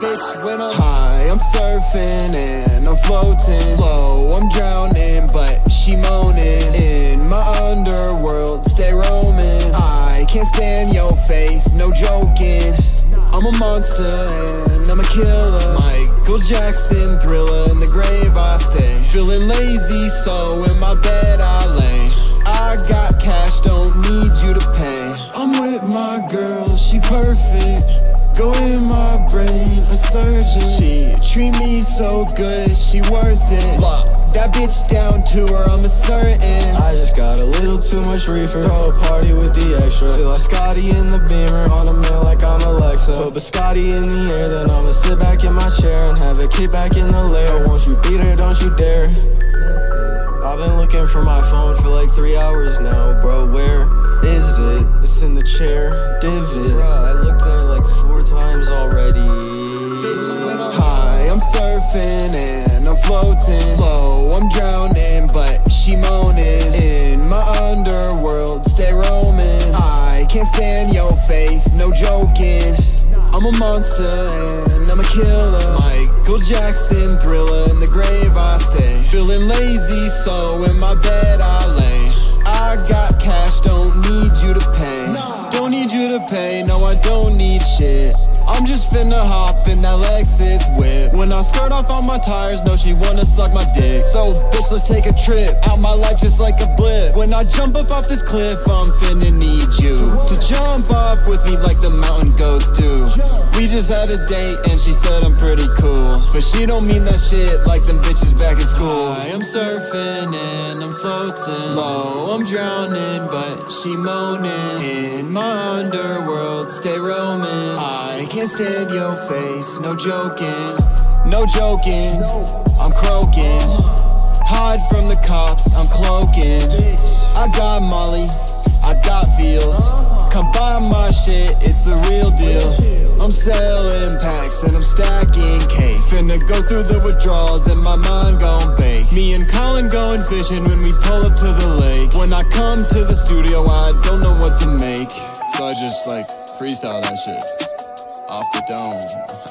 Bitch, when I'm high, I'm surfing and I'm floating low. I'm drowning, but she moaning in my underworld. Stay roaming. I can't stand your face, no joking. I'm a monster and I'm a killer. Michael Jackson, thriller in the grave I stay. Feeling lazy, so in my bed I lay. I got cash, don't need you to pay. I'm with my girl, she perfect. Go in my brain, a surgeon. She treat me so good, she worth it. Lock that bitch down to her, I'm a certain. I just got a little too much reefer. Throw a party with the extra. Feel like Scotty in the beamer. On demand like I'm Alexa. Put Biscotti in the air, then I'ma sit back in my chair and have a kid back in the lair. Won't you beat her, don't you dare. I've been looking for my phone for like three hours now, bro. Where is it? It's in the chair, divot. Bro, Surfing and I'm floating low. I'm drowning, but she moaning in my underworld. Stay roaming. I can't stand your face, no joking. I'm a monster and I'm a killer. Michael Jackson, thriller in the grave I stay. Feeling lazy, so in my bed I lay. I got cash, don't need you to pay. Don't need you to pay, no, I don't need shit. I'm just finna hop in that Lexus whip. When I skirt off all my tires, know she wanna suck my dick. So, bitch, let's take a trip. Out my life just like a blip. When I jump up off this cliff, I'm finna need you to jump off with me like the mountain goats do. We just had a date and she said I'm pretty cool. But she don't mean that shit like them bitches back in school. I am surfing and I'm floating low. I'm drowning, but she moaning in my underworld. Stay roaming. Can't stand your face, no joking, no joking. I'm croaking. Hide from the cops, I'm cloaking. I got Molly, I got feels. Come buy my shit, it's the real deal. I'm selling packs and I'm stacking cake. Finna go through the withdrawals and my mind gon' bake. Me and Colin going fishing when we pull up to the lake. When I come to the studio, I don't know what to make. So I just like freestyle that shit off the dome.